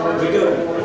We good.